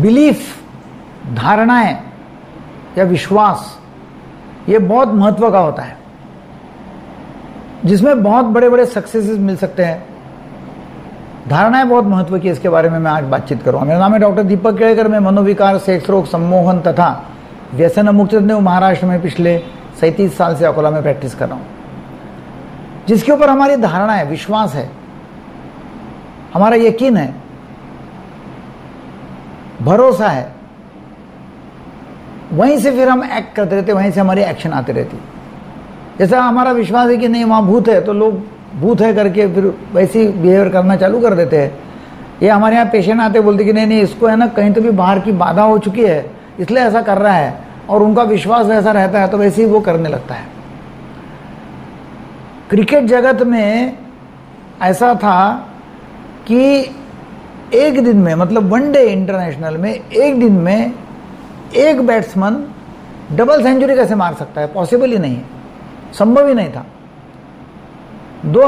Belief, धारणाएँ या विश्वास, ये बहुत महत्व का होता है। जिसमें बहुत बड़े बड़े सक्सेसेस मिल सकते हैं। धारणाएँ बहुत महत्व की इसके बारे में मैं आज बातचीत करूँगा मेरा नाम है डॉक्टर दीपक केड़कर, मैं मनोविकार, सेक्स, रोग, सम्मोहन तथा व्यसन मुक्त महाराष्ट्र में पिछले सैंतीस साल से अकोला में प्रैक्टिस कर रहा हूँ। जिसके ऊपर हमारी धारणा है विश्वास है, हमारा यकीन है भरोसा है। वहीं से फिर हम एक्ट करते रहते, वहीं से हमारी एक्शन आती रहती। जैसा हमारा विश्वास है कि नहीं, वहाँ भूत है तो लोग भूत है करके फिर वैसे ही बिहेवियर करना चालू कर देते हैं। ये हमारे यहाँ पेशेंट आते बोलते कि नहीं नहीं, इसको है ना, कहीं तो भी बाहर की बाधा हो चुकी है, इसलिए ऐसा कर रहा है। और उनका विश्वास वैसा रहता है तो वैसे ही वो करने लगता है। क्रिकेट जगत में ऐसा था कि एक दिन में मतलब वनडे इंटरनेशनल में, एक दिन में एक बैट्समैन डबल सेंचुरी कैसे मार सकता है? पॉसिबल ही नहीं संभव ही नहीं था। दो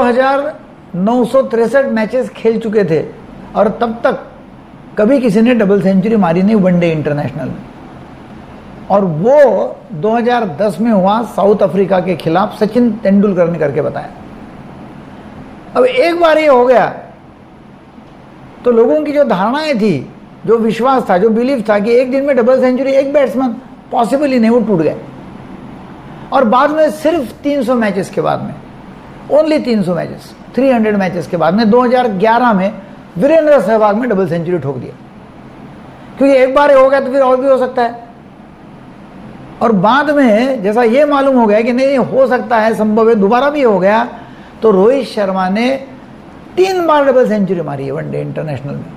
मैचेस खेल चुके थे और तब तक कभी किसी ने डबल सेंचुरी मारी नहीं वनडे इंटरनेशनल में। और वो 2010 में हुआ साउथ अफ्रीका के खिलाफ सचिन तेंदुलकर ने करके बताया। अब एक बार ये हो गया तो लोगों की जो धारणाएँ थी, जो विश्वास था, जो बिलीफ था कि एक दिन में डबल सेंचुरी एक बैट्समैन पॉसिबल ही नहीं, वो टूट गए। और बाद में सिर्फ़ 300 मैचेस के बाद में ओनली 300 मैचेस 300 मैचेस के बाद में 2011 में वीरेंद्र सहवाग में डबल सेंचुरी ठोक दिया। क्योंकि एक बार हो गया तो फिर और भी हो सकता है। और बाद में जैसा ये मालूम हो गया कि नहीं, हो सकता है, संभव है, दोबारा भी हो गया तो रोहित शर्मा ने तीन बार डबल सेंचुरी मारी है वनडे इंटरनेशनल में।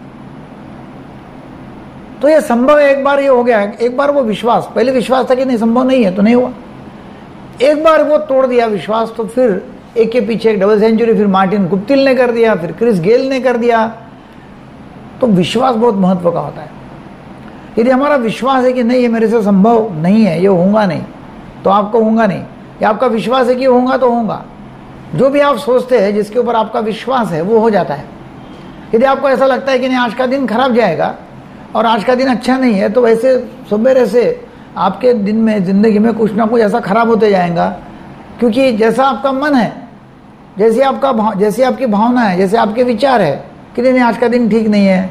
तो ये संभव है, एक बार ये हो गया है एक बार वो विश्वास, पहले विश्वास था कि नहीं, संभव नहीं है तो नहीं हुआ। एक बार वो तोड़ दिया विश्वास तो फिर एक के पीछे एक डबल सेंचुरी फिर मार्टिन गुप्तिल ने कर दिया, फिर क्रिस गेल ने कर दिया। तो विश्वास बहुत महत्व का होता है। यदि हमारा विश्वास है कि नहीं, ये मेरे से संभव नहीं है, ये होगा नहीं तो आपको होगा नहीं। या आपका विश्वास है कि होगा तो होगा जो भी आप सोचते हैं, जिसके ऊपर आपका विश्वास है, वो हो जाता है। यदि आपको ऐसा लगता है कि नहीं, आज का दिन खराब जाएगा और आज का दिन अच्छा नहीं है तो वैसे सुबेरे से आपके दिन में, ज़िंदगी में कुछ ना कुछ ऐसा खराब होते जाएगा। क्योंकि जैसा आपका मन है, जैसी आपका भाव, जैसी आपकी भावना है, जैसे आपके विचार है कि नहीं आज का दिन ठीक नहीं है,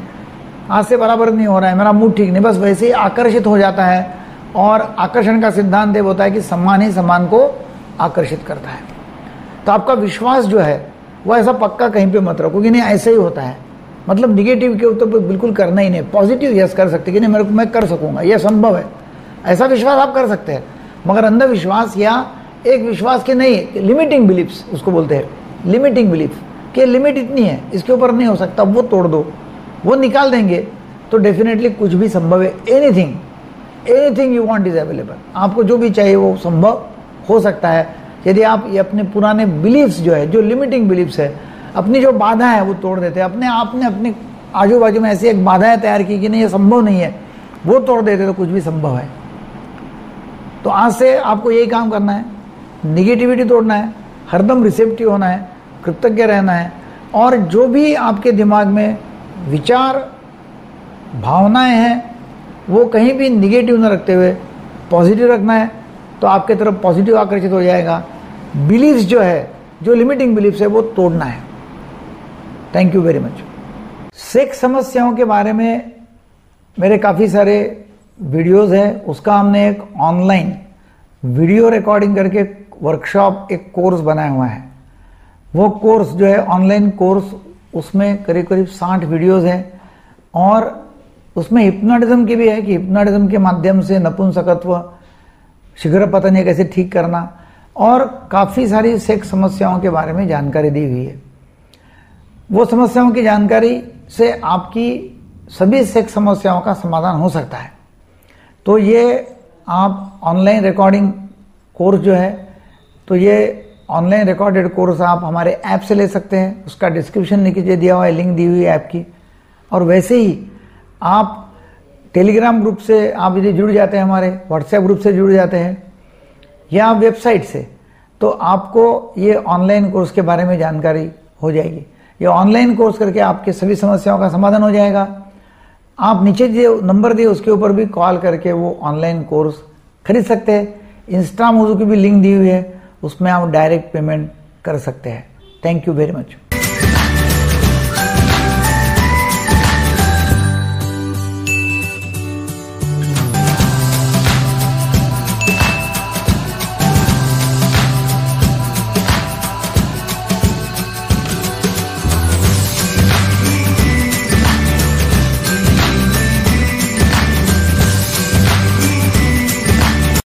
आज से बराबर नहीं हो रहा है, मेरा मूड ठीक नहीं, बस वैसे ही आकर्षित हो जाता है। और आकर्षण का सिद्धांत ये होता है कि सम्मान ही सम्मान को आकर्षित करता है। तो आपका विश्वास जो है, वो ऐसा पक्का कहीं पे मत रखो कि नहीं, ऐसे ही होता है। मतलब निगेटिव के ऊपर बिल्कुल करना ही नहीं। पॉजिटिव यस कर सकते कि नहीं, मेरे को, मैं कर सकूँगा। यह संभव है। ऐसा विश्वास आप कर सकते हैं। मगर अंधविश्वास या एक विश्वास के नहीं लिमिटिंग बिलीफ्स उसको बोलते हैं। लिमिटिंग बिलीफ कि लिमिट इतनी है, इसके ऊपर नहीं हो सकता वो तोड़ दो। वो निकाल देंगे तो डेफिनेटली कुछ भी संभव है। Anything anything you want is available आपको जो भी चाहिए वो संभव हो सकता है। यदि आप ये अपने पुराने बिलीफ्स जो है, जो लिमिटिंग बिलीफ्स है, अपनी जो बाधा है वो तोड़ देते हैं। अपने आप ने अपने आजू बाजू में ऐसी एक बाधाएँ तैयार की कि नहीं, ये संभव नहीं है। वो तोड़ देते तो कुछ भी संभव है। तो आज से आपको यही काम करना है। निगेटिविटी तोड़ना है, हरदम रिसेप्टिव होना है, कृतज्ञ रहना है और जो भी आपके दिमाग में विचार, भावनाएँ हैं, वो कहीं भी निगेटिव न रखते हुए पॉजिटिव रखना है तो आपके तरफ़ पॉजिटिव आकर्षित हो जाएगा। बिलीव्स जो है, जो लिमिटिंग बिलीव्स है, वो तोड़ना है। Thank you very much sex समस्याओं के बारे में मेरे काफ़ी सारे वीडियोस हैं। उसका हमने एक ऑनलाइन वीडियो रिकॉर्डिंग करके वर्कशॉप एक कोर्स बनाया हुआ है। वो कोर्स जो है ऑनलाइन कोर्स उसमें करीब करीब साठ वीडियोस हैं। और उसमें हिप्नोटिज्म की भी है कि हिप्नोटिज्म के माध्यम से नपुंसकत्व, शीघ्र पतन ये कैसे ठीक करना और काफ़ी सारी सेक्स समस्याओं के बारे में जानकारी दी हुई है। वो समस्याओं की जानकारी से आपकी सभी सेक्स समस्याओं का समाधान हो सकता है। तो ये आप ऑनलाइन रिकॉर्डिंग कोर्स जो है तो ये ऑनलाइन रिकॉर्डेड कोर्स आप हमारे ऐप से ले सकते हैं। उसका डिस्क्रिप्शन नीचे दिया हुआ है लिंक दी हुई है ऐप की। और वैसे ही आप टेलीग्राम ग्रुप से आप यदि जुड़ जाते हैं हमारे व्हाट्सएप ग्रुप से जुड़ जाते हैं या वेबसाइट से तो आपको ये ऑनलाइन कोर्स के बारे में जानकारी हो जाएगी। ये ऑनलाइन कोर्स करके आपके सभी समस्याओं का समाधान हो जाएगा। आप नीचे जो नंबर दिए उसके ऊपर भी कॉल करके वो ऑनलाइन कोर्स खरीद सकते हैं। इंस्टा मोजू की भी लिंक दी हुई है, उसमें आप डायरेक्ट पेमेंट कर सकते हैं। Thank you very much